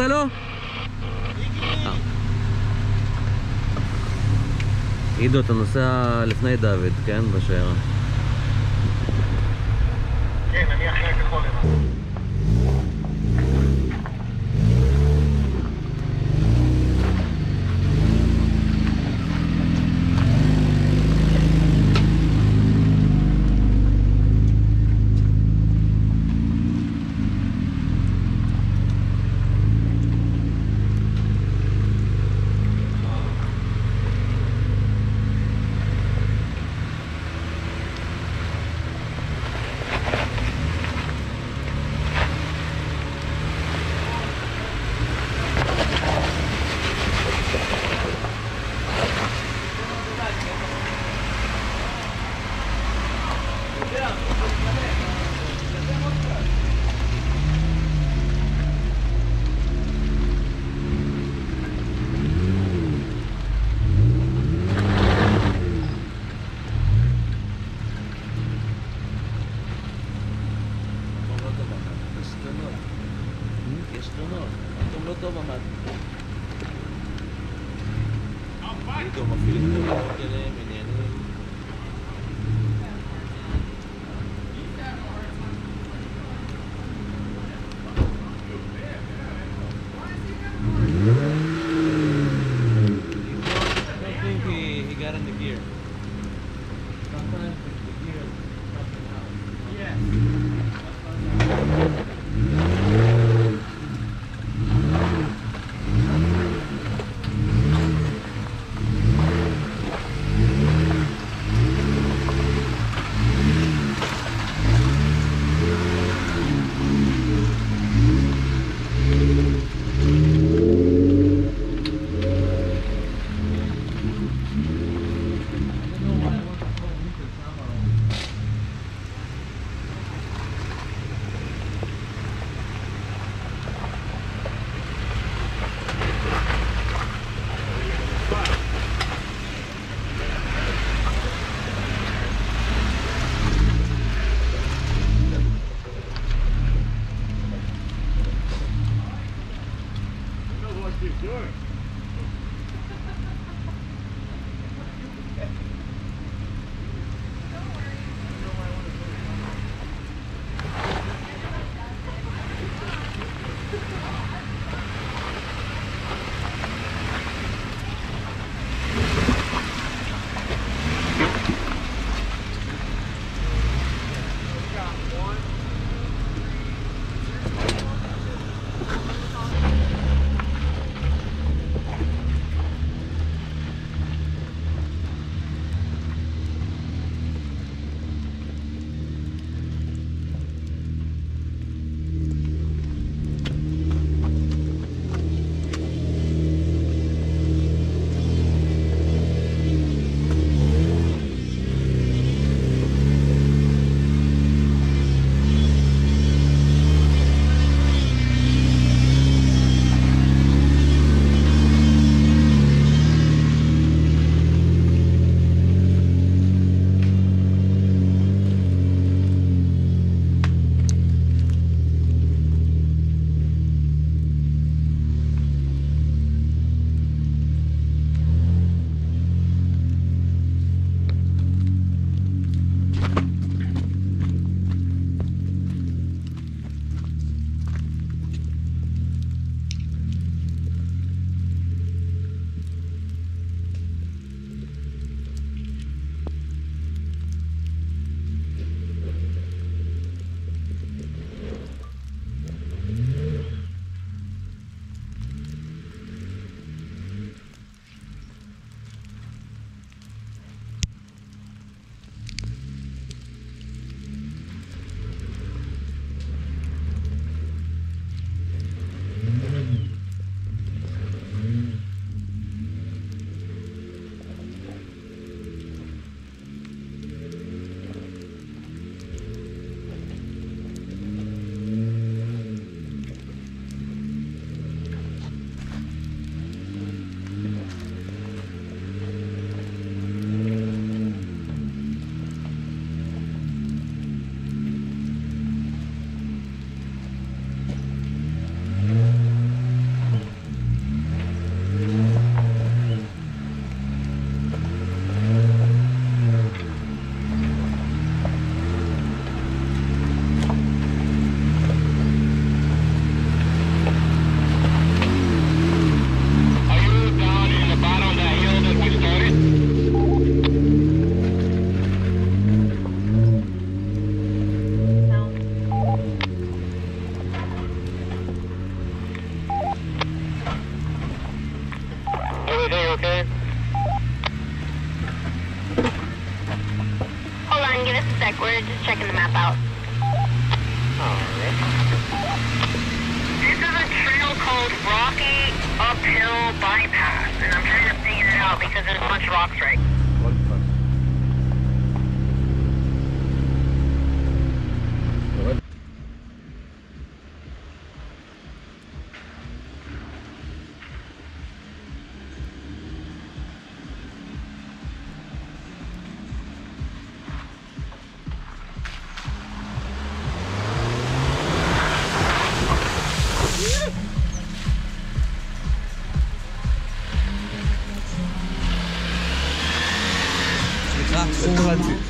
אמרת לו? אה. עידו, אתה נוסע לפני דוד, כן? בשיירה. আছে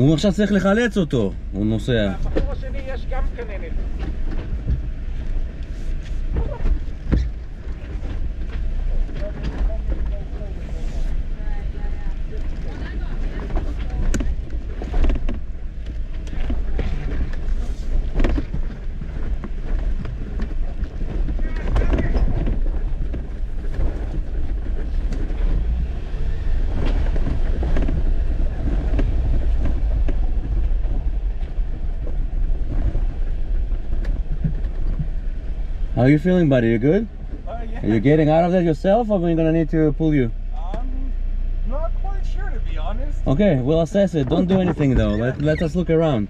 הוא עכשיו צריך לחלץ אותו, הוא נוסע. You feeling, buddy? You good? Uh, Are you getting out of there yourself, or are we gonna need to pull you? I'm not quite sure to be honest. Okay, we'll assess it. Don't do anything though. Let, let us look around.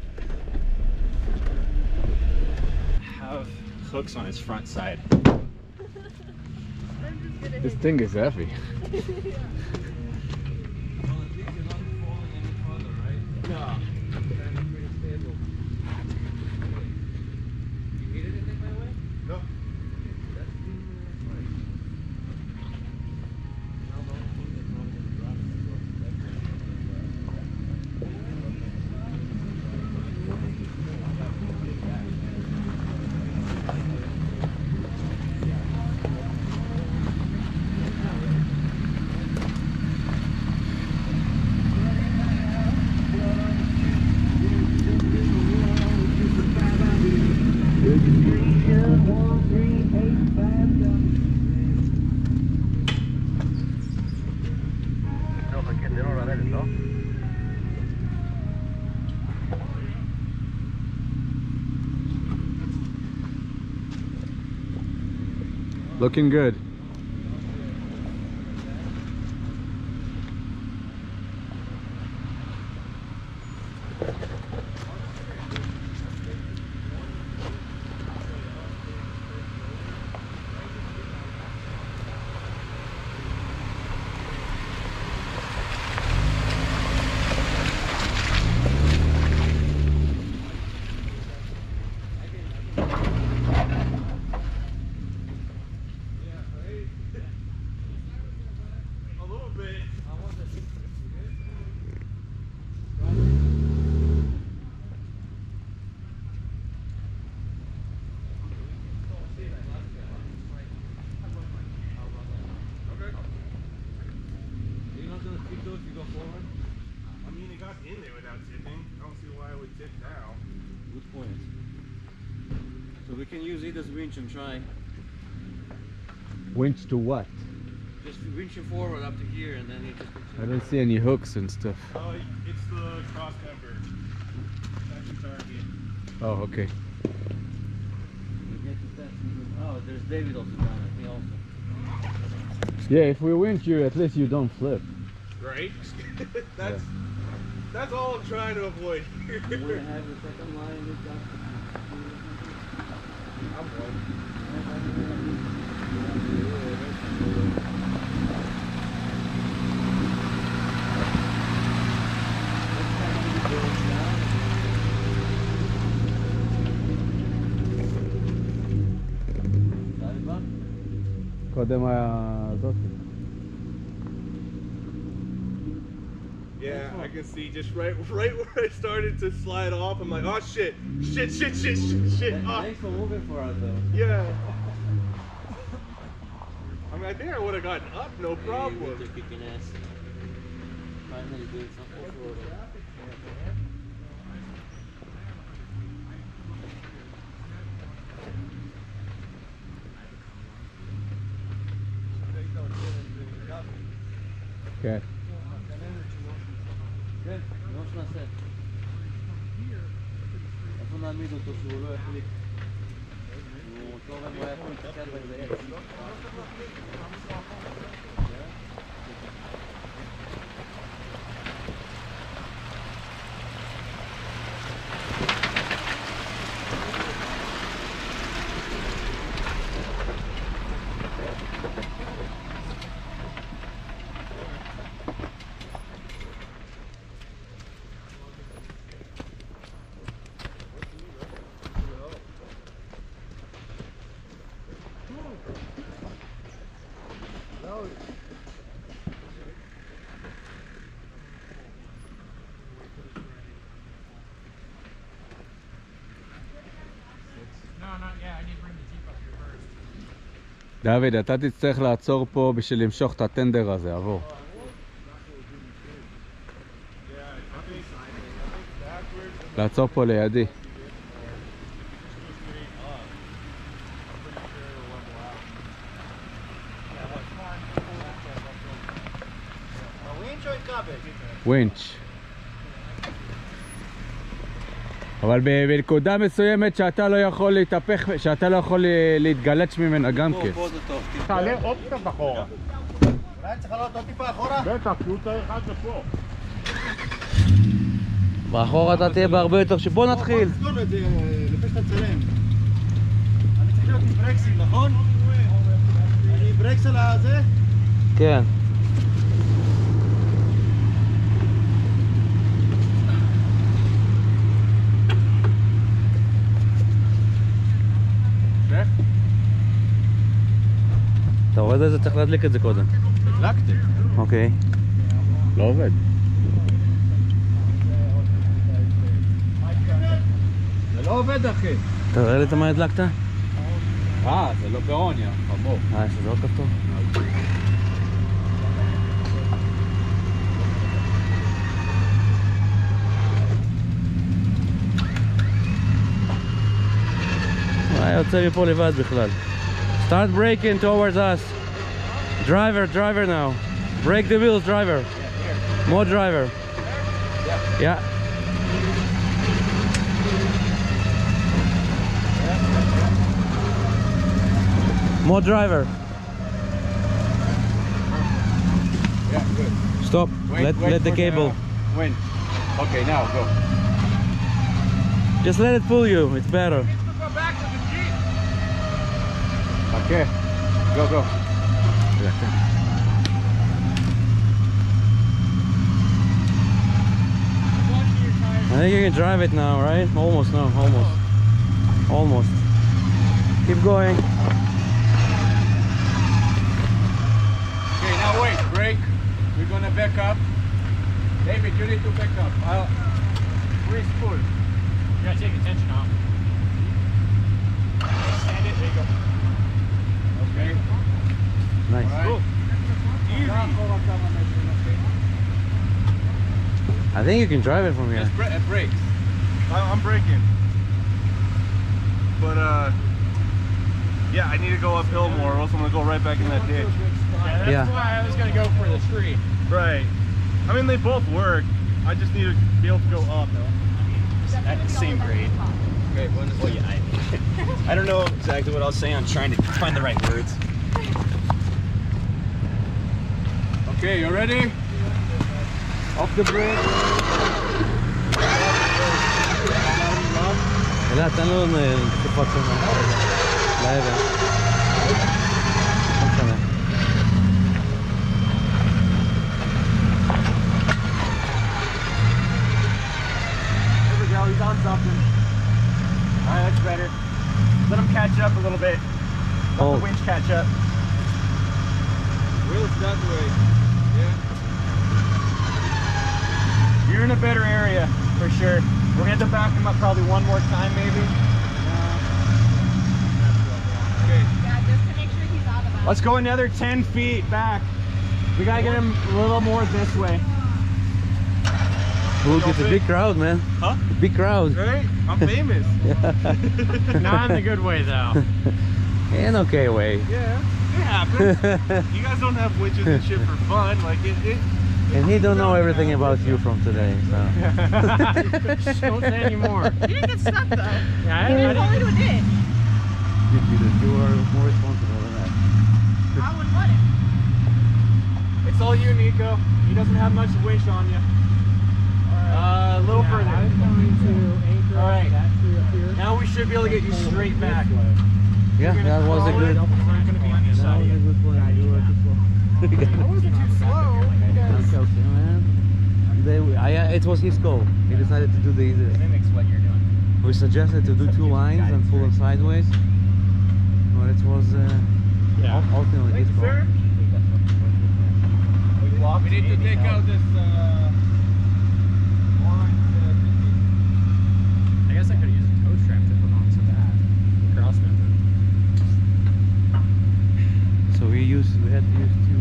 have hooks on his front side. This thing is heavy. No, perché se no la vedi, no? Looking good. I mean, it got in there without tipping. I don't see why it would tip now. Good point. So we can use Ida's winch and try. Winch to what? Just reach it forward up to here and then you just I don't see any hooks and stuff. Oh, it's the cross member. That's your target. Oh, okay. You get to that. Oh, there's David also down there. He also. Yeah, if we winch you, at least you don't flip. Right? that's that's all I'm trying to avoid Kodemaya'a da Yeah, I can see just right right where I started to slide off. I'm like, oh shit, shit, shit, shit, shit, shit. Ah, Thanks for moving for us though. yeah. I mean, I think I would have gotten up, no Hey, problem. Winter kicking ass. Finally doing something for us. כן. minutos, vuelvo. No. דוד, אתה תצטרך לעצור פה בשביל למשוך את הטנדר הזה, עבור. לעצור פה לידי. ווינץ'. אבל בנקודה מסוימת שאתה לא יכול להתהפך, שאתה לא יכול להתגלץ' ממנה גם כן. פה זה טוב. כי- תעלה עוד קצת אחורה. בטח, כי הוא צריך עד לפה. באחורה אתה תהיה בהרבה יותר ש... בוא נתחיל. זה לפני שאתה מצלם. אני צריך להיות עם ברקסים, נכון? אני ברקס על הזה? כן. אתה רואה את זה? צריך להדליק את זה קודם. הדלקתי. אוקיי. לא עובד. זה לא עובד, אחי. תראה לי את מה הדלקת? אה, זה לא באוניה, חמור. אה, יש לזה עוד כפתור? היה יוצא מפה לבד בכלל. Start braking towards us. Driver, driver now. Break the wheels, driver. More driver. Yeah. More driver. Yeah, good. Stop. Wait, let wait let the cable. Winch. Okay, now go. Just let it pull you. It's better. Okay. Go, go. I think you can drive it now, right? Almost, no, almost. Almost. Keep going. Okay, now wait, brake. We're gonna back up. David, you need to back up. I'll... Where's pull? You gotta take attention tension off. Stand it, there you go. Okay. Nice. Alright. I think you can drive it from here. Just bra- uh, brakes. I, I'm braking. But uh, Yeah, I need to go uphill more, or else I'm gonna go right back in that ditch. Yeah, that's Yeah. why I was gonna go for the tree. Right. I mean, they both work. I just need to be able to go up. At the same grade. Great one. Well, yeah, I, I don't know exactly what I'll say. I'm trying to find the right words. Okay, you ready? Off the bridge. لا تنو الصفات لا يبقى he's on something. Alright, that's better. Let him catch up a little bit. Let oh. the winch catch up. Wheels that way. You're in a better area for sure. We're gonna have to back him up probably one more time, maybe. Okay. Yeah, just to make sure he's out of Let's go another 10 feet back. We gotta get him a little more this way. Look, it's a big crowd, man. Huh? Big crowd. Right? I'm famous. Not in the good way though. In okay way. yeah. It happens. you guys don't have witches and shit for fun. Like it. it And he don't know everything about you from today, so. Don't say anymore. You didn't get stuck though. Yeah, I, You didn't fall didn't. into a ditch. You, you, you are more responsible than that. I wouldn't let him. It's all you, Nico. He doesn't have much wish on you. Uh, a little Yeah, further. I was going to anchor All right. that tree up here. Now we should be able to get you straight back. Yeah, that was a good. it. That We're gonna be on your side. was a good plan. You were too slow. I wasn't too slow. That's okay, man. They, I, uh, it was his call. He decided to do the easiest. Mimics what you're doing. We suggested to do two lines and pull them sideways, but it was uh, Yeah. ultimately his call. We blocked We need to take out this uh, orange uh, thingy. I guess I could have used a tow strap to put onto that. Cross method. So we used, we had to use two.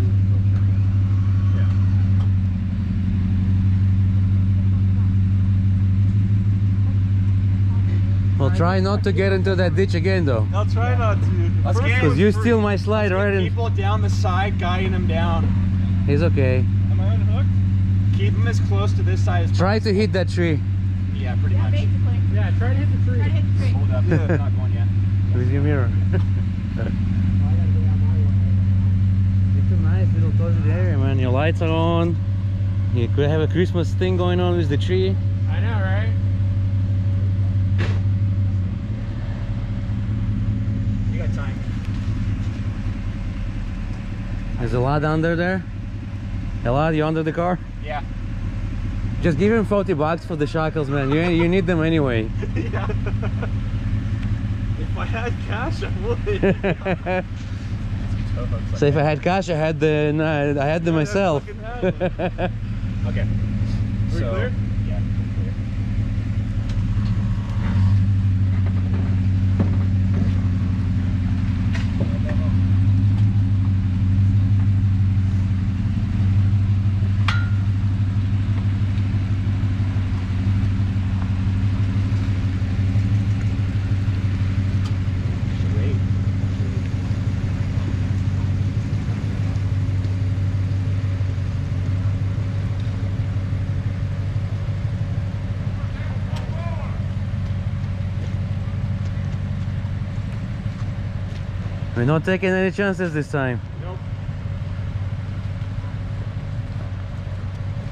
Well, try not to get into that ditch again, though, I'll try not to. Let's First get- because you one's steal my slide right in. People down the side, guiding them down. He's okay. Am I unhooked? Keep him as close to this side as possible. Try to hit that tree Yeah, pretty Yeah, much. basically. Yeah, try to hit the tree. Try to hit the tree. Hold up. Yeah. Not going yet. with your mirror. It's a nice little cozy area, man. Your lights are on. You could have a Christmas thing going on with the tree. I know, right? You got time. There's a lot under there. A lot, you under the car? Yeah. Just give him 40 bucks for the shackles, man. You, you need them anyway. yeah. if I had cash, I would. so if I had cash, I had the, no, I had them myself. Okay. So, clear? Yeah. we're clear. Great. We're not taking any chances this time. Nope.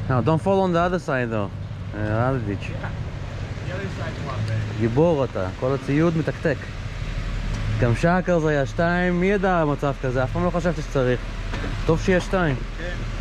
Now, don't fall on the other side though. Uh, other ditch. The other side's a lot better. גיבור אתה, כל הציוד מתקתק. גם שקר זה היה שתיים, מי ידע מצב כזה? אף פעם לא חשבתי שצריך. טוב שיש שתיים. I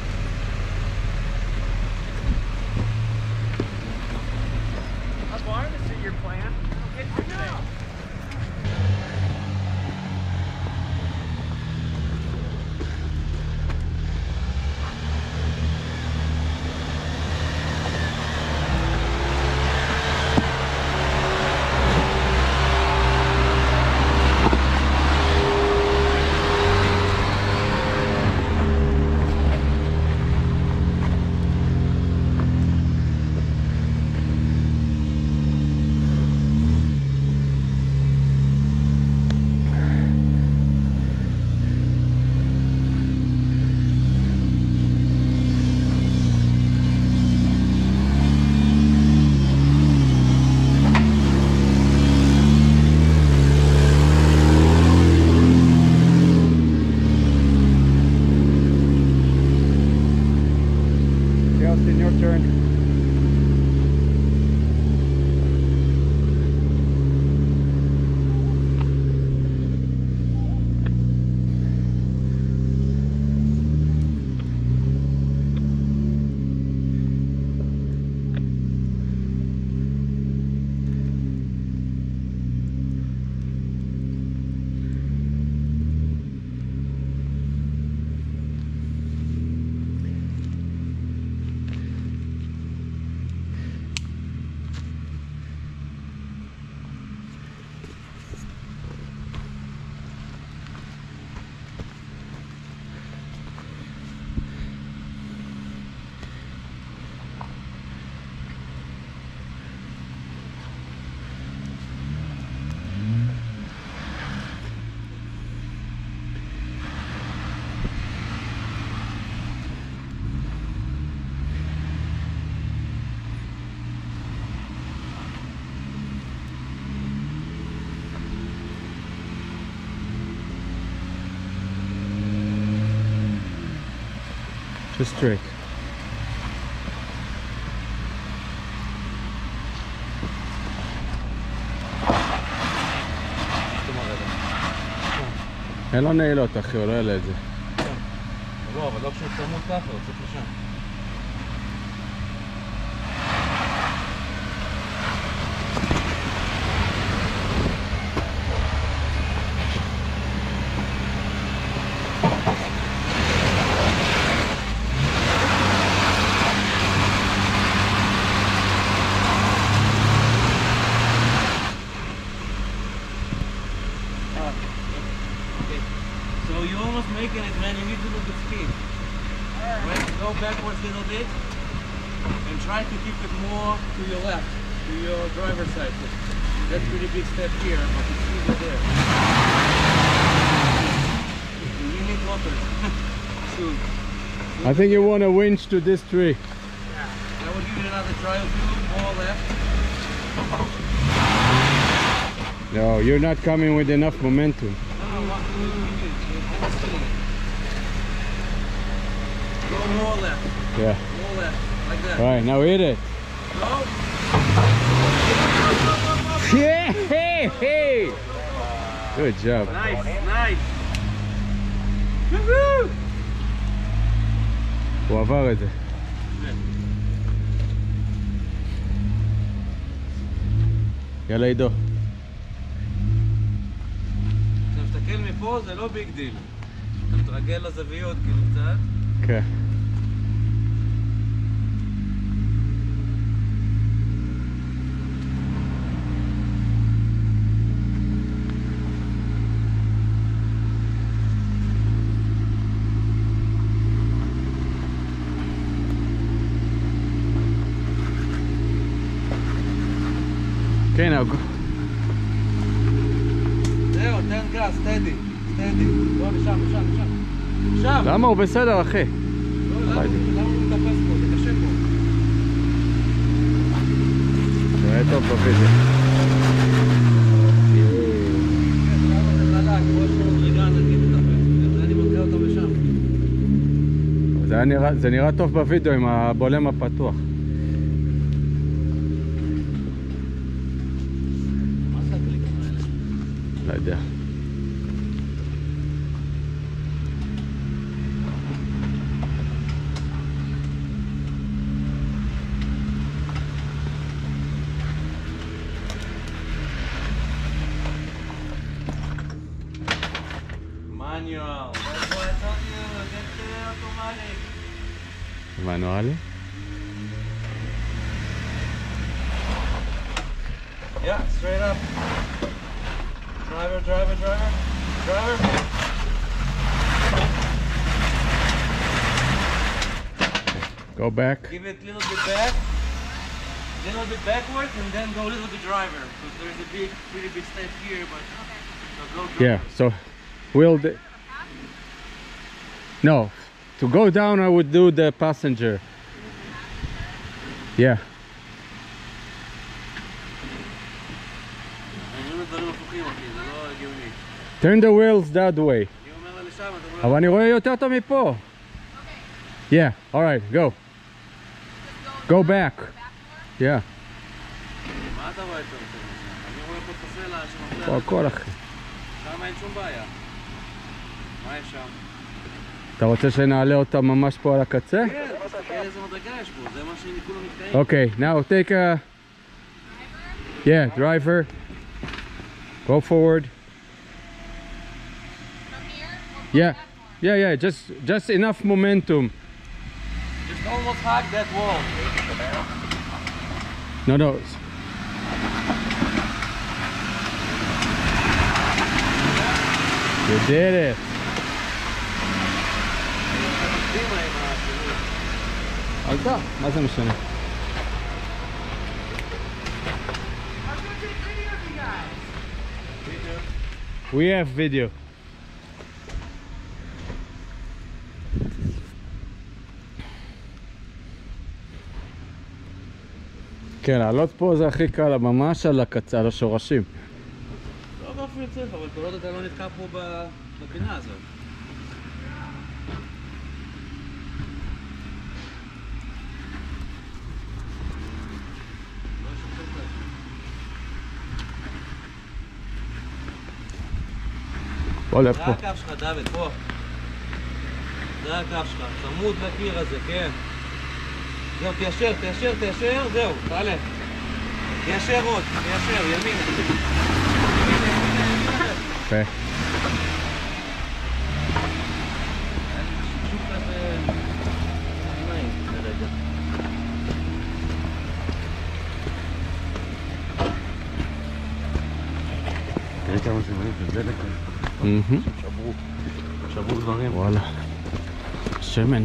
Just straight. אין לו נעילות אחי, הוא לא יעלה את זה. לא, אבל לא כשהוא צמוד ככה, הוא צריך לשם. I think you want a winch to this tree. I will give you another try more left. No, you're not coming with enough momentum. No, no, one, two, three, you're almost it. Go more left, Yeah. more left, like that. All right, now hit it. Go. Yeah, hey, hey. Good job. Nice, nice. הוא עבר את זה. יאללה עידו. כשאתה מסתכל מפה זה לא big deal. אתה מתרגל לזוויות כאילו קצת. כן, now go. זהו, תן גז, סטדי, סטדי. לא, לשם, לשם, לשם. שם. למה הוא בסדר אחי? לא, למה הוא מתאפס פה? זה קשה פה. נראה טוב בווידאו. כן, זה נראה, זה נראה טוב בווידאו עם הבולם הפתוח. לא יודע. back. Give it a little bit back. Little bit backwards and then go a little bit driver. Because there's a big, pretty big step here, but so go driver. Yeah, so will the... No, to go down I would do the passenger. Yeah, אני אומר דברים הפוכים אחי, זה לא הגיוני. turn the wheels that way. אני אומר לה לשם, אתה אומר אבל אני רואה יותר טוב מפה. Yeah, alright, go. Go back. Yeah, מה אתה רואה יותר טוב? אני רואה פה את הסלע שמפריע. פה הכל אחי. שם אין שום בעיה. מה יש שם? אתה רוצה שנעלה אותה ממש פה על הקצה? כן, תסתכל איזה מדרגה יש פה, זה מה שכולם נתקעים. Okay, now take a... Yeah, driver. Go forward. Yeah, yeah, yeah, just just enough momentum. Almost hugged that wall. No, no. You did it. Ali da, malzeme seni. We have video. כן, לעלות פה זה הכי קל, ממש על, הקצ... על השורשים. לא באופן יוצא, אבל כל עוד אתה לא נתקע פה בפינה הזאת. לא הולך פה. זה הקו שלך, דוד, בוא. זה הקו שלך, צמוד לקיר הזה, כן. זהו, תיישר, תיישר, תיישר, זהו, תעלה. תיישר עוד, תיישר, ימינה. יפה. תראי כמה סימנים של דלק. שברו. שברו דברים. וואלה. שמן.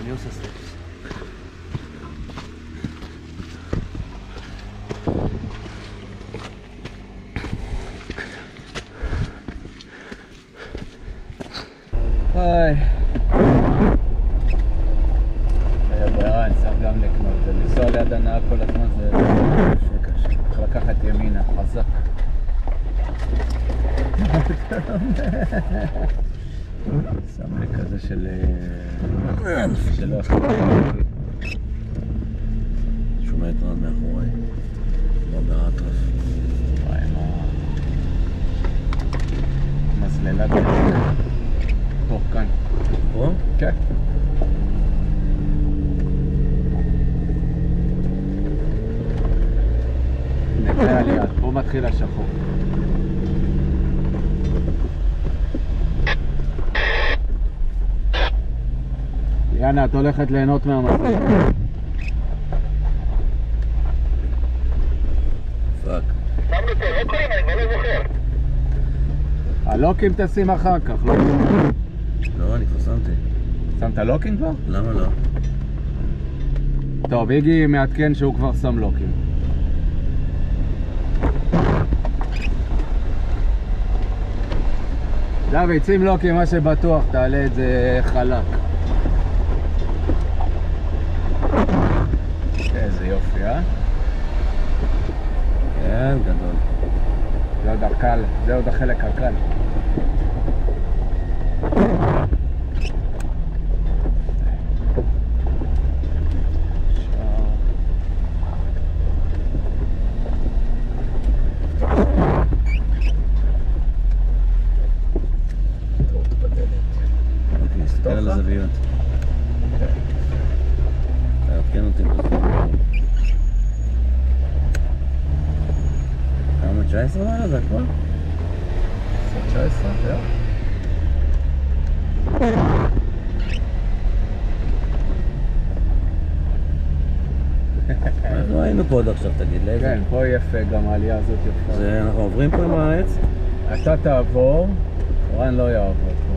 אני עושה סטפס. היי. היה ברירה, אני צריך גם לקנות. לנסוע ליד הנהג כל הזמן זה קשה, קשה. צריך לקחת ימינה, חזק. שם לי כזה של... אה, שלא יכול... שומע את רן מאחוריי. לא באטרף. וואי, מה... מזללה דלק. פה, כאן. פה? כן. נקרא ליד, פה מתחיל השחור. יאנה, את הולכת ליהנות מהמסע. fuck. הלוקים תשים אחר כך, לא? לא, אני כבר שמתי. שמת לוקים כבר? למה לא? טוב, איגי מעדכן שהוא כבר שם לוקים. דוד, שים לוקים, מה שבטוח, תעלה את זה חלק. איזה יופי, אה? כן, גדול. זה עוד הקל, זה עוד החלק הקל. אוקיי, נסתכל על הזוויות. תעדכן אותי בזה. כמה? 19 מעלה זה הכל? 19, זהו. אנחנו היינו פה עוד עכשיו, תגיד לי. כן, פה יפה, גם העלייה הזאת יפה. זה, אנחנו עוברים פה עם העץ? אתה תעבור, רן לא יעבור פה.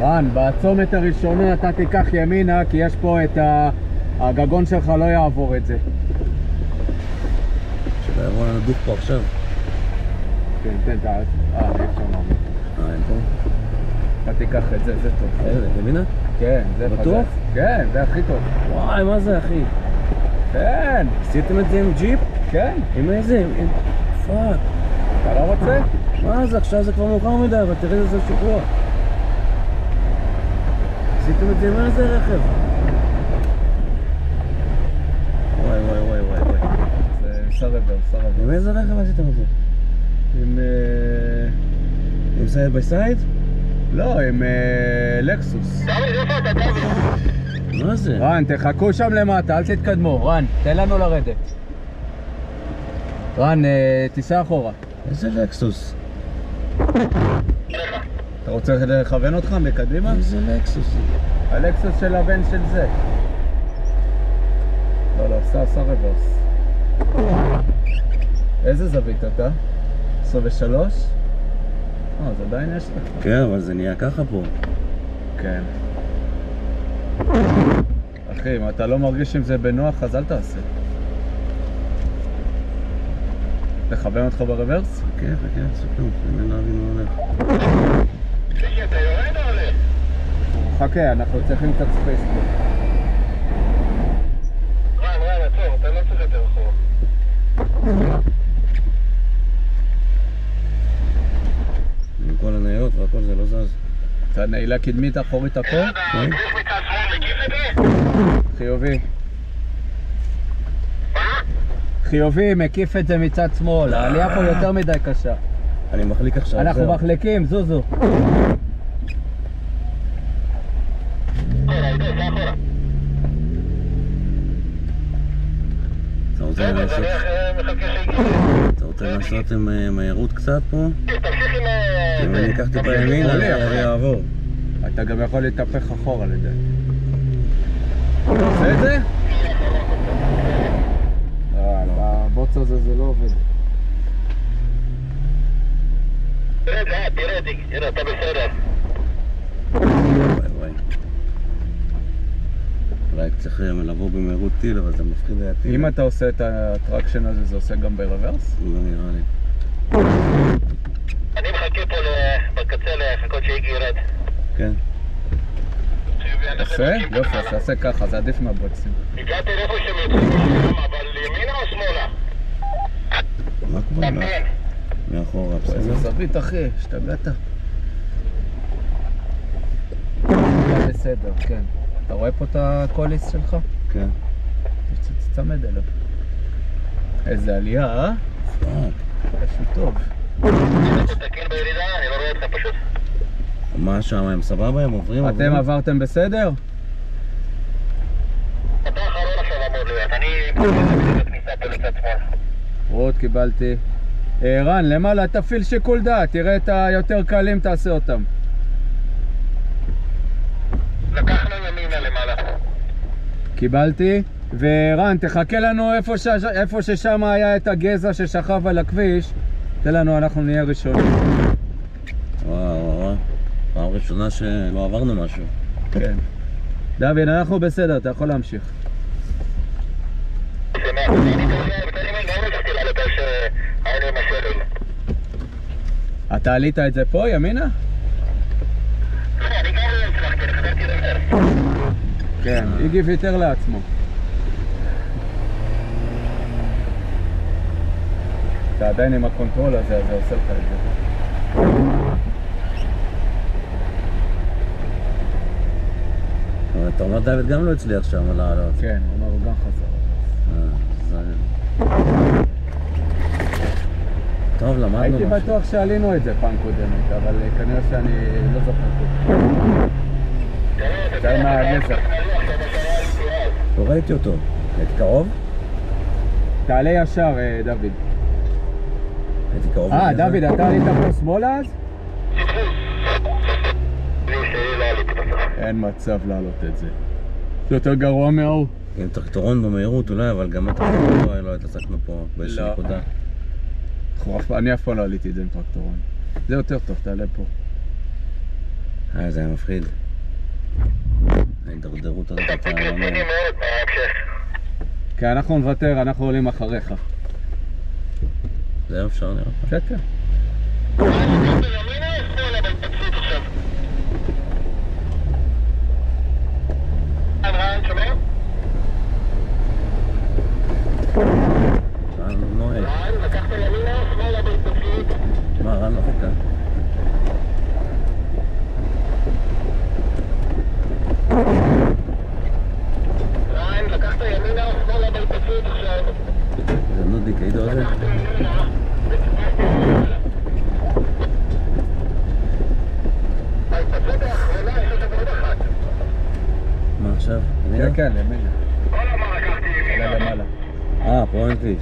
רן, בצומת הראשונה אתה תיקח ימינה, כי יש פה את ה... הגגון שלך לא יעבור את זה. שלא יבוא לנו דוך פה עכשיו. כן, ה... אה, אי אפשר לעבור. אה, אין פה? אתה תיקח את זה, זה טוב. איזה, ימינה? כן, זה בטוח? חזק. כן, זה הכי טוב. וואי, מה זה, אחי? כן, עשיתם את זה עם ג'יפ? כן. עם איזה? עם-. fuck. אתה לא רוצה? מה זה, עכשיו זה כבר מאוחר מדי, אבל תראה איזה שחרור. עשיתם את זה עם איזה רכב? וואי, וואי, וואי, וואי. זה סרבר, סרבר. עם איזה רכב עשיתם את זה? עם... אה, עם side by side? לא, עם אה, לקסוס. מה זה? רן, תחכו שם למטה, אל תתקדמו. רן, תן לנו לרדת. רן, אה, תיסע אחורה. איזה לקסוס? אתה רוצה לכוון אותך מקדימה? איזה לקסוס? הלקסוס של הבן של זה. לא, לא, סע, סע רוורס. איזה זווית אתה? 23? אה, אז עדיין יש לך. כן, אבל זה נהיה ככה פה. כן. אחי, אם אתה לא מרגיש עם זה בנוח, אז אל תעשה. לכוון אותך ברוורס? חכה, חכה, כלום, אני לא להבין מה הולך. אתה יורד או הולך? חכה, אנחנו צריכים קצת space פה. רן, רן, עצור, אתה לא צריך יותר אחורה. כל הנעילות והכל זה לא זז. אתה נעילה קדמית אחורית הכל? כן? את זה? חיובי. חיובי, מקיף את זה מצד שמאל. העלייה פה יותר מדי קשה. אני מחליק עכשיו. אנחנו. מחליקים, זוזו. אתה רוצה לעשות... אתה רוצה לעשות עם אה, מהירות קצת פה? אם אני אקח טיפה ימינה, זה יעבור. אתה גם יכול להתהפך אחורה לדעתי. אתה עושה את זה? אה, בבוץ הזה זה לא עובד. אולי צריך אה, לבוא במהירות טיל, אבל זה מפחיד היה טיל. אם אתה עושה את הטרקשן הזה, זה עושה גם ברוורס? לא נראה לי. לחכות שאיגי ירד. כן. עושה? יופי, אז תעשה ככה, זה עדיף מהבוצים. הגעתי לאיפה שהם יוצאים אבל ימינה או שמאלה? מה קורה? מה- מאחורה, איזה בסדר? זווית, אחי, השתגעת. היה בסדר, כן. אתה רואה פה את הקוליס שלך? כן. תצמד אליו. איזה עלייה, אה? fuck. משהו טוב. תקין בירידה, לא פשוט. מה שם, הם סבבה? הם עוברים? אתם? עברתם בסדר? אתה עכשיו אמור להיות, אני שמאל. רות, קיבלתי. אה, רן, למעלה תפעיל שיקול דעת, תראה את היותר קלים, תעשה אותם. לקחנו ימינה למעלה. קיבלתי. ורן, תחכה לנו איפה, ש... איפה ששם היה את הגזע ששכב על הכביש. תן לנו, אנחנו נהיה ראשונים. וואו, וואו, וואו. פעם ראשונה שלא עברנו משהו. כן. דוד, אנחנו בסדר, אתה יכול להמשיך. אתה עלית את זה פה, ימינה? כן. איגי ויתר לעצמו. אתה עדיין עם ה control הזה, אז זה עושה לך את זה. אתה אומר דוד גם לא הצליח שם לעלות. כן, הוא אמר, הוא גם חזר. אה, טוב, למדנו הייתי משהו. בטוח שעלינו את זה פעם קודמת, אבל אה, כנראה שאני לא זוכר. זה מהגזע. לא ראיתי אותו. הייתי קרוב? תעלה ישר, אה, דוד. הייתי קרוב. אה. דוד, אתה עלית פה שמאלה אז? לי שלי לא עליתי בסוף. אין מצב להעלות את זה. זה יותר גרוע מההוא. עם טרקטורון במהירות אולי, אבל גם הטרקטורון לא- לא התעסקנו פה באיזושהי לא. נקודה. אני אף פעם לא עליתי את זה עם טרקטורון. זה יותר טוב, תעלה פה. אה, זה היה מפחיד. ההידרדרות הזאת הייתה לא. מאוד בהמשך. כן, אנחנו נוותר, אנחנו עולים אחריך. זהו, אפשר לראות. כן, כן. שמאלה בהתפתחות עכשיו? זה נודניק, העידו הזה? בהתפתחות האחרונה יש עוד עוד אחת. מה עכשיו? כן, ימינה? כן, ימינה. כל הזמן לקחתי ימינה. עלה למעלה. אה, פה אין כביש.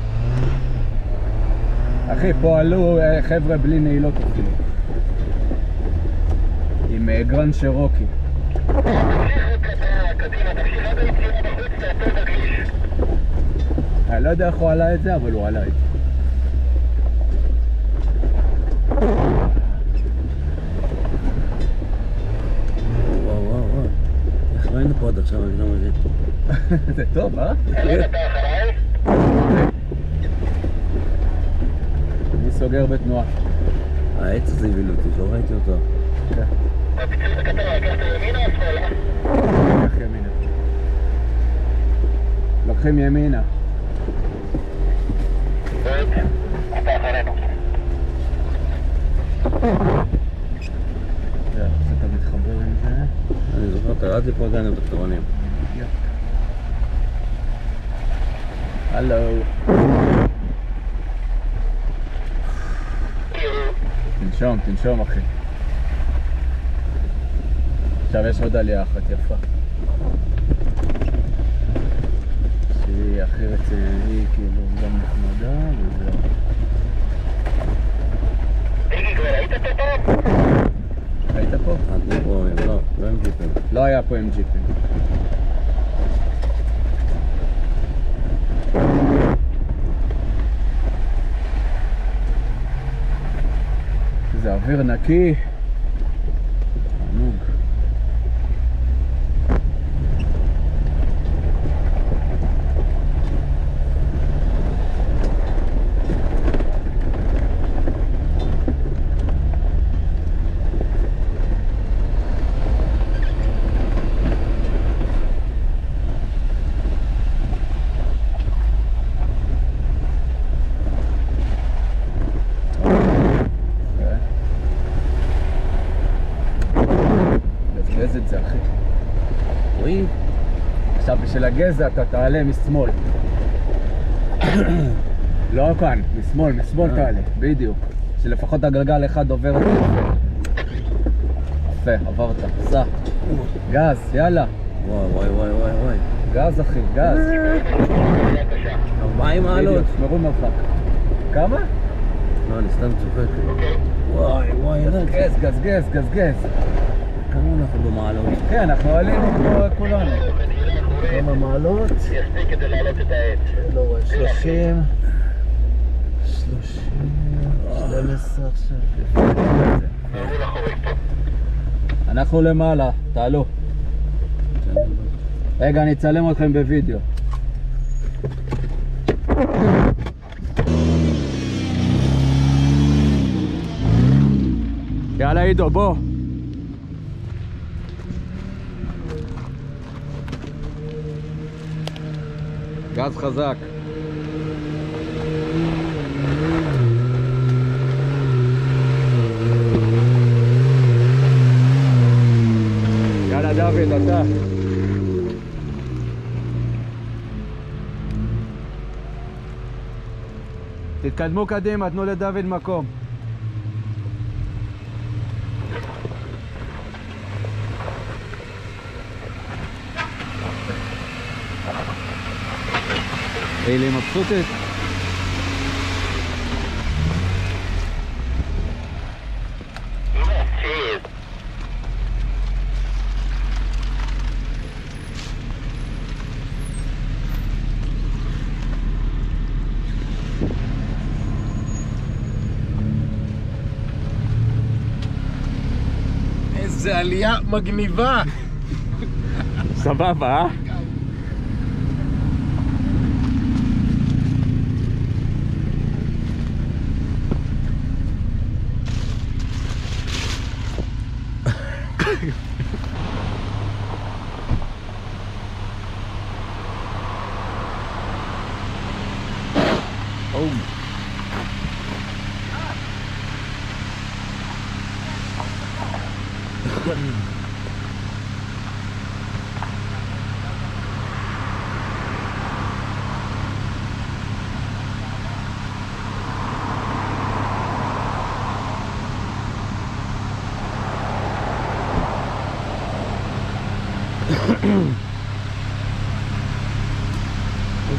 אחי, פה עלו אה, חבר'ה בלי נעילות אפילו. עם אה, Grand Cherokee. עד. אני לא יודע איך הוא עלה את זה, אבל הוא עלה את זה. וואו, וואו, וואו. איך ראינו עוד עכשיו אני לא מבין. זה טוב, אה? אני סוגר בתנועה. העץ הזה הביל אותי, לא ראיתי אותו. ימינה. לוקחים ימינה. אתה מתחבר עם זה. אני זוכר, קראתי פה הגענו בטרונים. הלו. תנשום, תנשום אחי. עכשיו יש עוד עלייה אחת יפה. שהיא הכי רצינית, כאילו גם נחמדה וזהו. היית פה? פה, לא, לא עם ג'יפים. לא היה פה עם ג'יפים. ver aqui? בשביל הגזע אתה תעלה משמאל. לא כאן, משמאל, משמאל אה. תעלה, בדיוק. שלפחות הגלגל אחד עובר זה יפה. יפה, עברת, סע. גז, יאללה. וואי וואי וואי וואי וואי. גז אחי, גז. 40 מעלות. שמרו מרחק. כמה? לא, אני סתם צוחק. וואי וואי, גז, גז, גז, גז. כמה אנחנו במעלות? כן, אנחנו עלינו כמו כולנו. כמה מעלות? לא רואה, 30. 30. 12 עכשיו. אנחנו למעלה, תעלו. רגע, אני אצלם אתכם בווידאו. יאללה עידו, בוא. גז חזק. דוד, אתה. תתקדמו קדימה, תנו לדוד מקום. אלי מבסוטת? איזה עלייה מגניבה! סבבה, אה?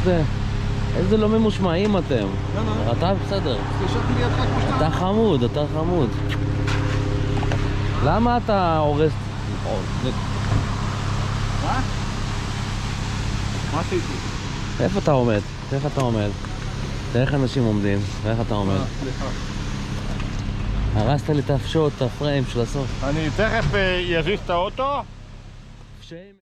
איזה... איזה לא ממושמעים אתם. אתה בסדר. ישבתי לידך כמו שאתה... אתה חמוד, אתה חמוד. למה אתה הורס... מה עשיתי? איפה אתה עומד? איך אתה עומד? תראה איך אנשים עומדים, ואיך אתה עומד. סליחה. הרסת לי את השוט, את הפריים של הסוף. אני תכף אה, אזיז את האוטו.